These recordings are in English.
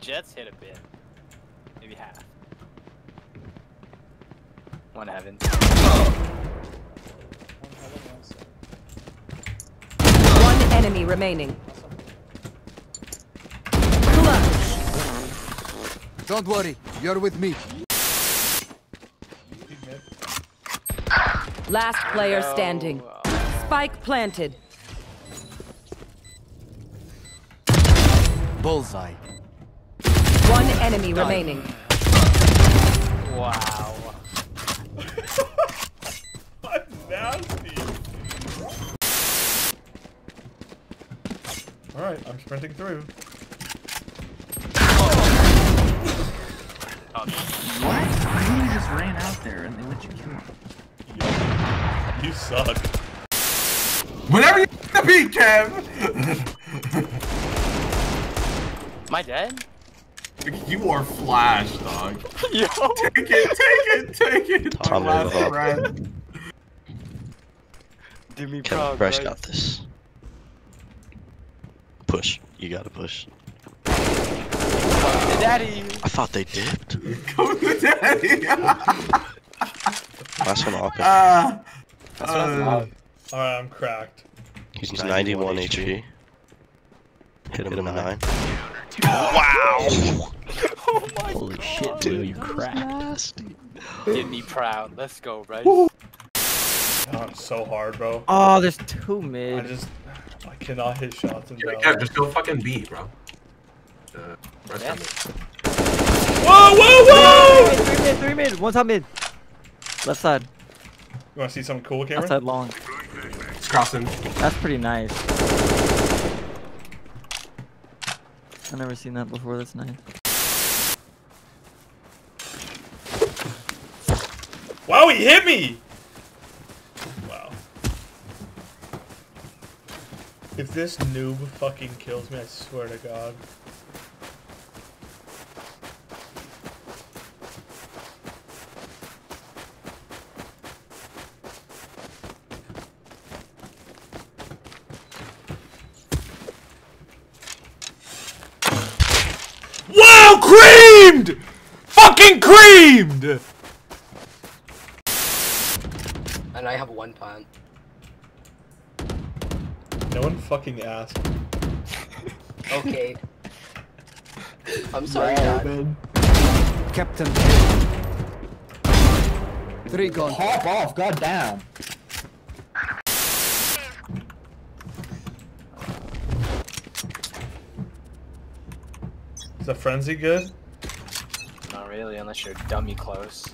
Jets hit a bit. Maybe half. One heaven. One enemy remaining. Don't worry, you're with me. Last player standing. Spike planted. Bullseye. One enemy remaining. wow. That's nasty. Alright, I'm sprinting through. Oh, What? I literally just ran out there and they let you kill me. You suck. Whenever you the beat, Kev! Am I dead? You are flash, dog. Yo. Take it, take it, take it. My Tommy last Hawk. friend. Do me Kevin proud, Fresh guys. got this. Push. You gotta push. Daddy. I thought they dipped. Go to daddy. Last one off. Ah. That's what I Uh, thought. Alright, I'm cracked. He's 91 HP. Hit him in 9. Oh Holy shit, dude, you cracked. Get me proud. Let's go, right? Oh, I'm so hard, bro. Oh, there's two mid. I just I cannot hit shots in yeah, Valorant. Kev, just go fucking beat, bro. Uh, rest Yeah. of it. Whoa, whoa, whoa! Three mid, three mid, one top mid. Left side, You wanna see something cool, left Cameron? side long. It's crossing. That's pretty nice. I've never seen that before. That's nice. Wow, he hit me! Wow. If this noob fucking kills me, I swear to God. Wow, creamed! Fucking creamed! And I have one plant. No one fucking asked. Okay. I'm sorry, Dad. Captain. Three gone. Hop off, goddamn. Is the frenzy good? Not really, unless you're dummy close.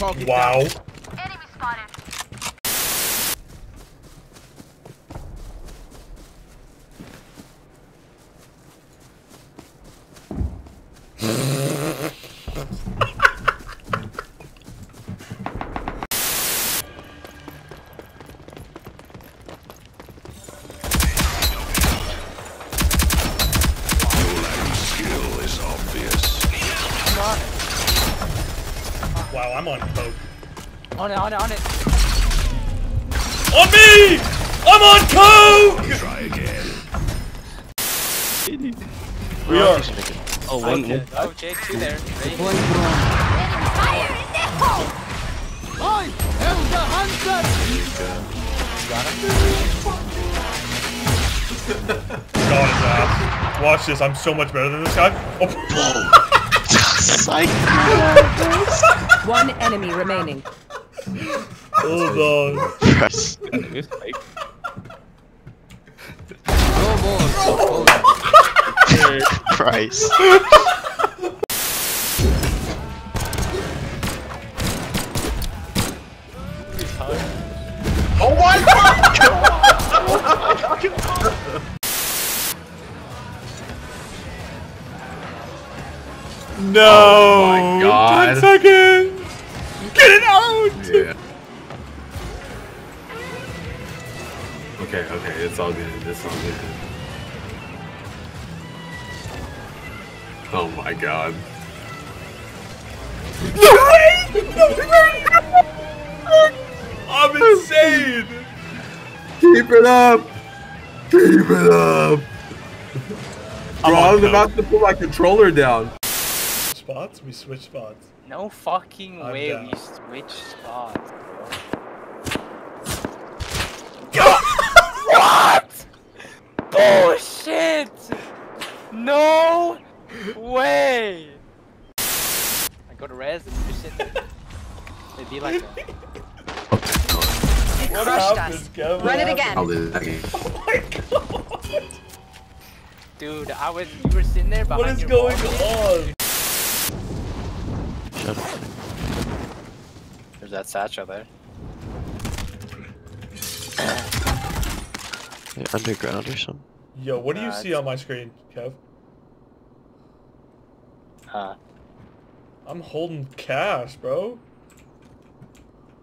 Wow. Wow, I'm on coke. On it, on it, on it. On me! I'm on coke! Try again. We are. Oh, one. Okay. Oh, Jake, two there. Ready? God, his ass. Watch this. I'm so much better than this guy. Oh. Psych. One enemy remaining. Hold on. Press. No more. Oh, Price. Oh my god! No! Oh my God. 10 seconds! Okay, okay, it's all good. It's all good. Oh my god. I'm insane! Keep it up! Keep it up. Bro, I was about to put my controller down. Spots? We switch spots. No fucking I'm way down. we switch spots, bro. what? Bullshit! No way! I go to res and you sit there. It'd be like that. What crushed happened, Kevin? Run it again. I'll lose that game. happened? Oh my god! Dude, I was you were sitting there behind What is your going wall. on? Shut up. There's that satchel there. They're underground or something. Yo, what do you Nah, see on my screen, Kev? Huh. I'm holding cash, bro.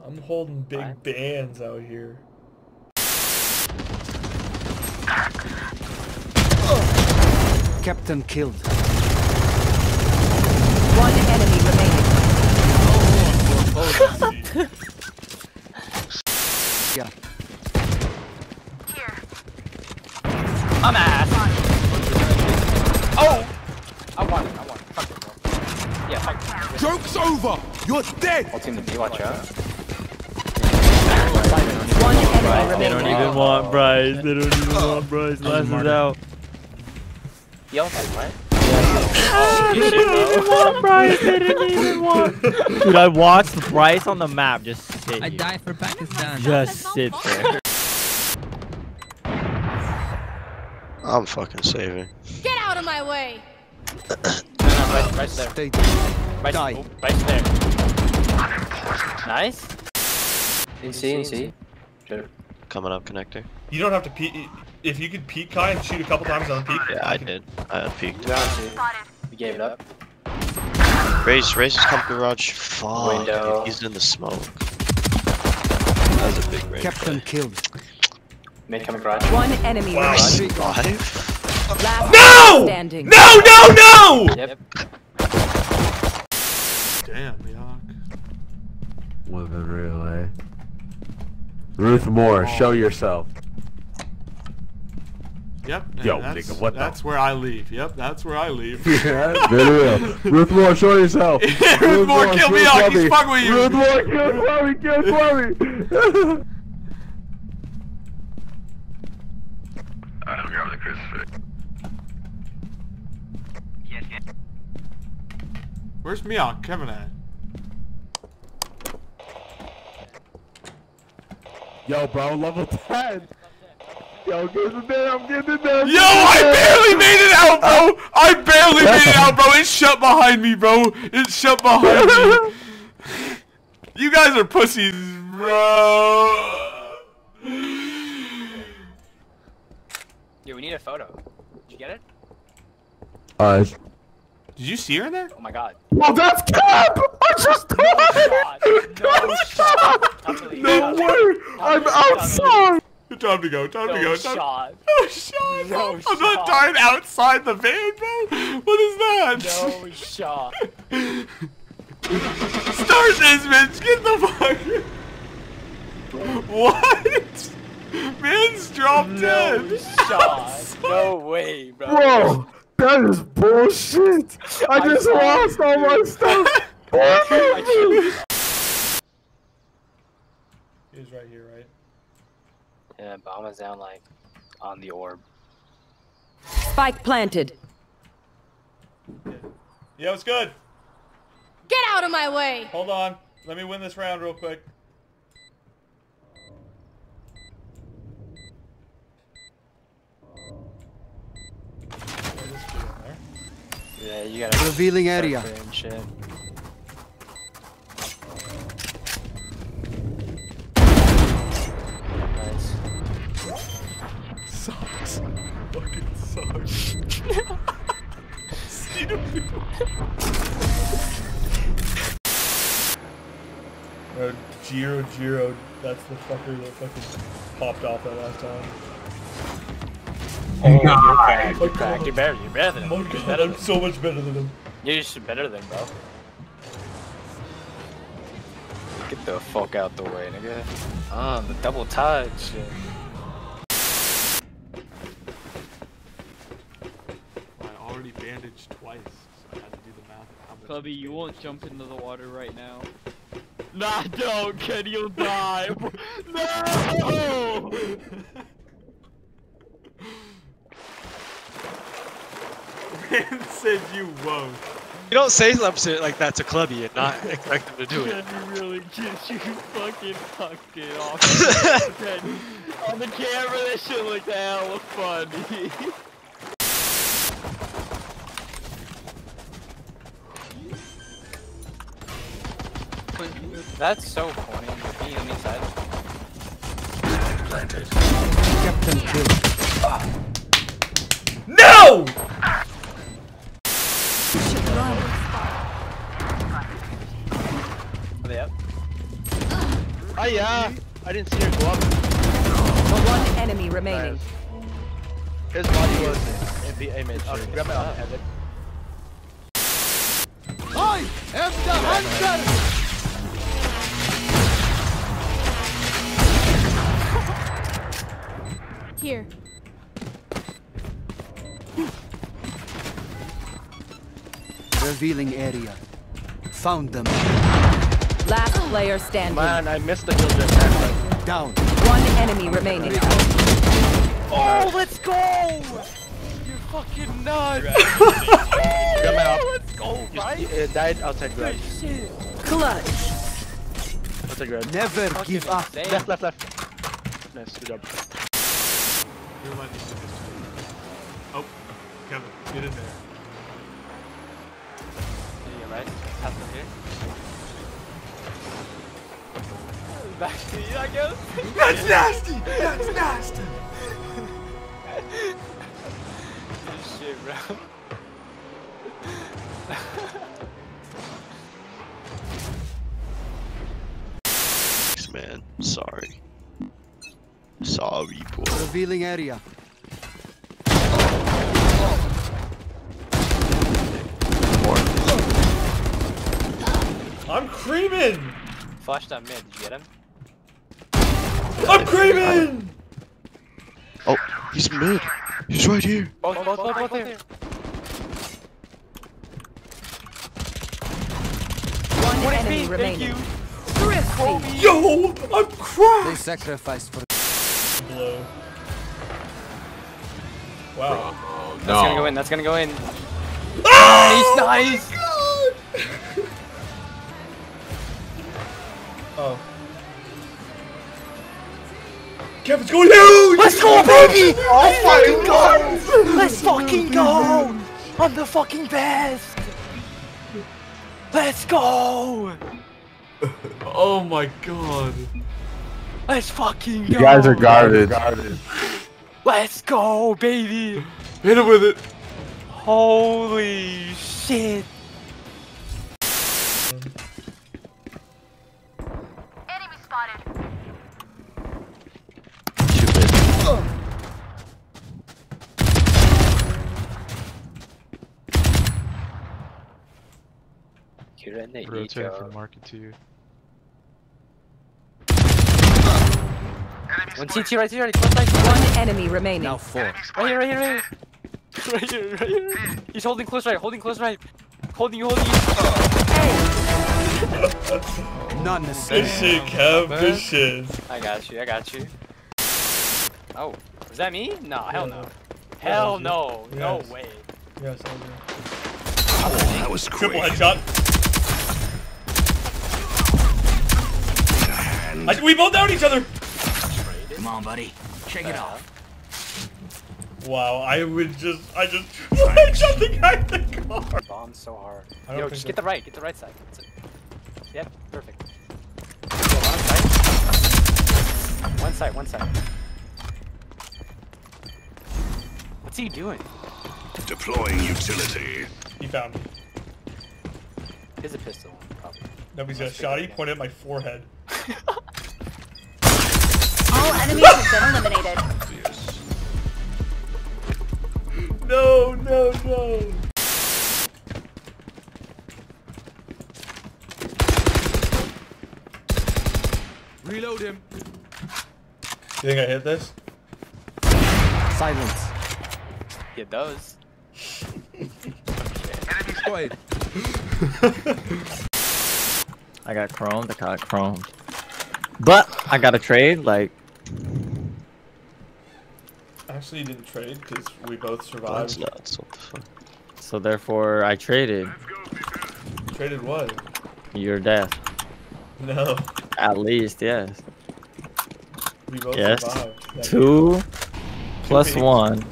I'm holding big What? bands out here. Captain killed. One enemy remaining. Oh, Yeah. Here. I'm ass. Oh! I won it, I won it. Fuck it, bro. Yeah, fuck it. Joke's over. You're dead. Whole team to B, watch out. One enemy They don't even want Bryce. They don't even want Bryce. Last is out. He also right? Ah, oh, you shit, bro. Bryce. They didn't even want. Dude, I watched Bryce on the map just sit. I here. die for Pakistan. Just sit there. I'm fucking saving. Get out of my way! No, no, right, right there. Stay Right, Die. oh, right there. Nice. In C, in C. Sure. Coming up connector. You don't have to peek. If you could peek Kai and shoot a couple times on the peek. Yeah, I did. I had peeked. Down C. We gave it up. Raze, Raze his comp garage. Fuck. Window. dude, He's in the smoke. That was a big raise. Captain killed. Mid coming garage. One enemy Wow. remaining. Five? Last No! standing. No! No! No! Yep. Damn, Yock. Living real, eh? Ruth Moore, show yourself. Yep. and Yo, that's, nigga, what the- That's where I leave. Yep, that's where I leave. Yeah, very real. Ruth Moore, show yourself. Ruth Moore, kill me show out. He's me. fucking with you. Ruth Moore, kill Chloe, kill Chloe. I'm grabbing the crucifix. Where's Miyok? Kevin at? Yo, bro, level 10. Yo, get in there, I'm getting in there. Yo, I barely made it out, bro. I barely made it out, bro. It's shut behind me, bro. It's shut behind me. You guys are pussies, bro. Yo, we need a photo. Did you get it? Uh, Did you see her in there? Oh my god. well, that's cap! I just shot. No shot. I'll believe No way! I'm outside! Time to go. Time to No go. Time shot. No shot. No I'm shot. not dying outside the van, bro. What is that? No shot. Start this, bitch. Get the fuck. What? Man's dropped No dead. shot. No way, bro. Bro, that is bullshit! I I just saw lost all my stuff! He's right here, right? Yeah, Obama's down like on the orb. Spike planted. Yeah, it's good. Get out of my way! Hold on. Let me win this round real quick. Throw this kid in there. Yeah, you gotta. Revealing area. clearing Sucks. Fucking sucks. Jiro Jiro, that's the fucker that fucking popped off that last time. Oh, God. You're You're better. You're better than him. Oh, God. Better I'm so much better than him. You're just better than him, bro. Get the fuck out the way, nigga. Ah, oh, the double touch. I already bandaged twice, so I had to do the math. Clubby, you won't jump into the water right now. Nah, don't, Kenny. you'll die. no! Rand said you won't. You don't say something like that to Clubby and not expect him to do it. Kenny really just you fucking fucked it off. On the camera, that shit looked hella funny. That's so funny. Being on the side. Captain killed. No! Are they up? Oh yeah, I didn't see her go up. One enemy remaining. His body was in the image. Okay, grab it up, Evan. I am the hunter! Here. Revealing area. Found them. Last player standing. Man, I missed the kill just Down. One enemy remaining. Oh, let's go! You fucking nuts! Grab my up. let's go, right? It uh, died outside garage. Shit. Clutch. Outside garage. Never give up. Insane. Left, left, left. Nice, good job. You remind me of this. Oh, Kevin, get in there. Back to you, I guess. That's nasty! That's nasty! this Shit, bro. Man. Sorry. Sorry, boy. Revealing area. I'm creaming! Flash that mid. Did you get him? I'm creaming! Oh, he's mid. He's right here. Both, both, both, both there. One enemy Thank remaining. you. Yo! I'm crying. They sacrificed for Blow. Wow. Oh, that's gonna go in. That's gonna go in. Oh nice, nice. Oh. Kevin's going huge! Let's go, baby! Oh my god! Let's fucking go! I'm the fucking best! Let's go! Oh my god. Let's fucking go! You guys are garbage. Let's go, baby! Hit him with it. Holy shit! You're in the Rotate ego. from market to you. One CT right here, close right here. One enemy remaining. now four. Right here, right here, right here. Right here, right here. He's holding close right, holding close right. Holding you, holding you. None Good necessary. shit, Kev. Good shit. I got you, I got you. Oh, was that me? No, hell no. Hell no, no way. Yes, I oh, That was Triple headshot. I, we both down each other. Come on, buddy. Shake it out. Wow, I would just, I just headshot the guy in the car. Bomb so hard. I don't Yo, just so. get the right, get the right side. That's it. Yep, perfect. Yo, one side. One side, one side. What's he doing? Deploying utility. He found me. Here's a pistol, probably. Nobody's got a shot. He pointed at my forehead. All enemies have been eliminated. No, no, no. Reload him. You think I hit this? Silence. Get those. Deployed. I got chromed. I got chromed. But I got a trade. Like Actually, you didn't trade because we both survived. nuts. What the fuck? so, therefore I traded Traded what? your death. No, At least, yes. we both Yes. survived. That- Two plus Two. one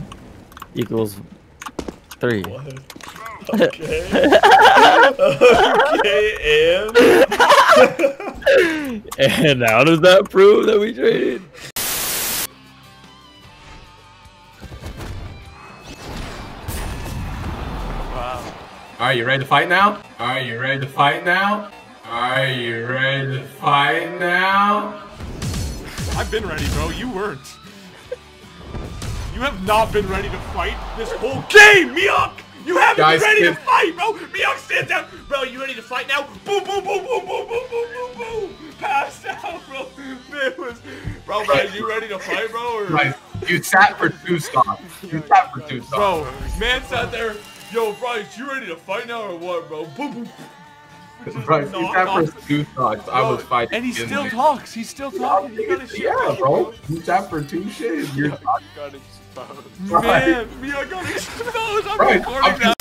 equals three. What? Okay. okay, and And how does that prove that we traded? Are you ready to fight now? Are you ready to fight now? Are you ready to fight now? I've been ready, bro. You weren't. You have not been ready to fight this whole game, Miok! You haven't Guys, been ready to fight, bro! Miok, stand down! Bro, you ready to fight now? Boom, boom, boom, boom, boom, boom, boom, boom, boom! Passed out, bro. It was... Bro, bro, you ready to fight, bro? Or... Right. You sat for two stocks. You sat for two stocks. Bro, man sat there, yo, Bryce, you ready to fight now or what, bro? Boom, boom. Right, you knock for two stocks. I was fighting. And he still talks. He's still talking. You gotta shit Yeah, bro. Sat for two shit. You're Man, me, I got exposed. I'm Right. recording I'm